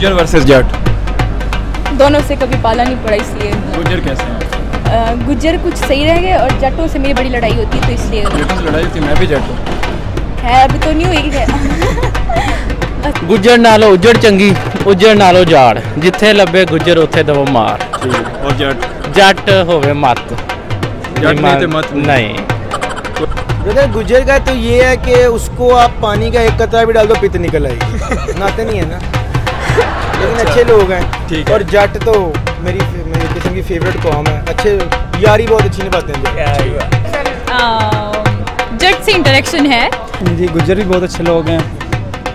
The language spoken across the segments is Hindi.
गुज्जर वर्सेस जाट? दोनों से कभी पाला नहीं पड़ा इसलिए। गुज्जर कैसे हैं? गुज्जर कुछ सही रह गए और जटों से मेरी बड़ी लड़ाई होती है तो इसलिए। लड़ाई थी मैं भी जट है। अभी तो नहीं हुई गुजर नालो उजर चंगी उजर नालो जाड़। जिथे लबे गुजर उथे दवो मार। और जट? जट होवे मत। जट नहीं तो मत नहीं। ब्रदर गुजर का तो ये है कि उसको आप पानी का एक कतरा भी डाल दो पित निकल आएगी। नाते नहीं है ना? लेकिन अच्छे लोग हैं ठीक है। और जट तो मेरी मेरी किस्म की फेवरेट कॉम है अच्छे यारी बहुत अच्छी निभाते हैं जट से इंटरेक्शन है जी गुज्जर भी बहुत अच्छे लोग हैं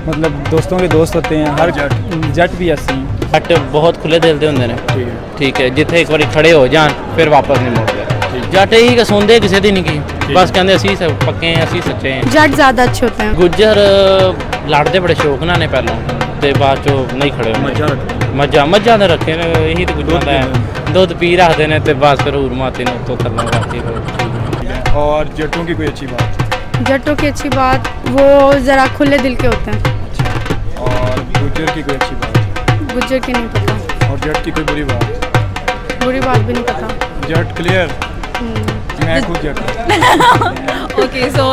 मतलब दोस्तों के दोस्त होते हैं हर जट। जट भी ऐसे हैं ਜੱਟ ਬਹੁਤ ਖੁੱਲੇ ਦਿਲ ਦੇ ਹੁੰਦੇ ਨੇ ठीक है ਠੀਕ ਹੈ ਜਿੱਥੇ ਇੱਕ ਵਾਰੀ ਖੜੇ ਹੋ ਜਾਣ ਫਿਰ ਵਾਪਸ ਨਹੀਂ ਮੁੜਦੇ ਜੱਟ ਇਹੀ ਕਿ ਸੁਣਦੇ ਕਿਸੇ ਦੀ ਨਹੀਂ ਕੀ ਬਸ ਕਹਿੰਦੇ ਅਸੀਂ ਸ- ਪੱਕੇ ਹਾਂ ਅਸੀਂ ਸੱਚੇ ਹਾਂ जट ज़्यादा अच्छे होते हैं ਗੁੱਜਰ ਲੜਦੇ ਬੜੇ ਸ਼ੌਕ ਨਾਲ ਨੇ ਪਹਿਲਾਂ ਤੇ ਬਾਅਦ ਚੋਂ ਨਹੀਂ ਖੜੇ ਹੁੰਦੇ मजा रखते ਮੱਝਾਂ ਮੱਝਾਂ ਦੇ ਰੱਖੇ ਨੇ ਇਹੀ ਤਾਂ ਗੁੱਜਰਾਂ ਦੁੱਧ ਦਾ ਹੈ। ਦੁੱਧ ਪੀ ਰੱਖਦੇ ਨੇ ਤੇ ਬਸ ਫਿਰ ਹੂਰ ਮਾਤੇ ਨੂੰ ਉੱਤੋਂ ਥੱਲੋਂ ਰੱਖੀ ਫਿਰ और जटों की कोई अच्छी बात जटों की अच्छी बात वो ज़रा खुले दिल के होते हैं और गुजर की कोई अच्छी बात गुज्जर की नहीं पता और जट की कोई बुरी बात बुरी बात भी नहीं पता जट क्लियर हम्म। मैं खुद जट हूँ। Okay so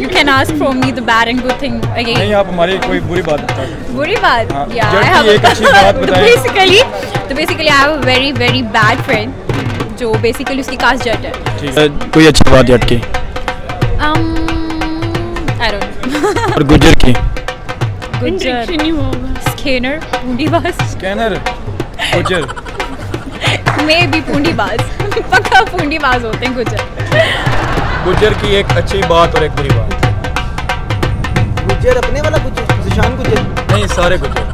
you can ask from me the bad and good thing again नहीं आप हमारी कोई बुरी बात बता बुरी बात? हाँ, या आई हैव एक अच्छी बात बताएँ। बेसिकली तो basically I have a very very bad friend जो बेसिकली उसकी कास्ट जट है। कोई अच्छी बात जट की? Um आई डोंट और गुजर की? गुज्जर। स्कैनर पूंडीबाज स्कैनर गुजर मे बी पूंडीबाज पक्का पूंडीबाज होते हैं गुज्जर गुजर की एक अच्छी बात और एक बुरी बात। गुजर अपने वाला गुजर सुशांत गुजर। नहीं सारे गुजर।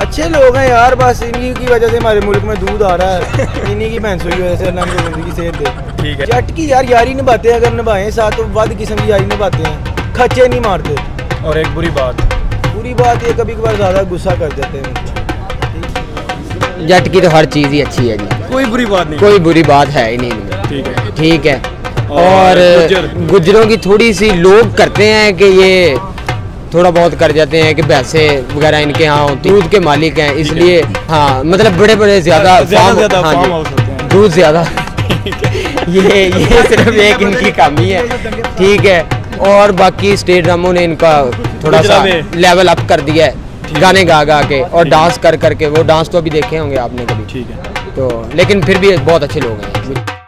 अच्छे लोग हैं यार बस इन्हीं की वजह से हमारे मुल्क में दूध आ रहा है। इन्हीं की भैंसों की वजह से अल्लाह उनको ज़िंदगी सेहत दे। ठीक है। जट की यार यारी निभाते हैं अगर निभाएँ साथ तो वध किस्म की यारी निभाते हैं। खच्चे नहीं मारते। और एक बुरी बात। बुरी बात ये कभी कभार ज़्यादा गुस्सा कर देते हैं। जट की तो हर चीज़ ही अच्छी है जी। कोई बुरी बात नहीं। कोई बुरी बात है ही नहीं। ठीक है। ठीक है। और गुजरों की थोड़ी सी लोग करते हैं कि ये थोड़ा बहुत कर जाते हैं कि पैसे वगैरह इनके यहाँ होती दूध के मालिक हैं इसलिए हाँ मतलब बड़े बड़े ज़्यादा दूध ज़्यादा। ये ये सिर्फ़ एक इनकी कमी है। ठीक है। और बाकी स्टेट ड्रामों ने इनका थोड़ा सा लेवल अप कर दिया है। गाने गा गा के और डांस कर करके वो डांस तो अभी देखे होंगे आपने कभी। ठीक है। तो लेकिन फिर भी बहुत अच्छे लोग हैं।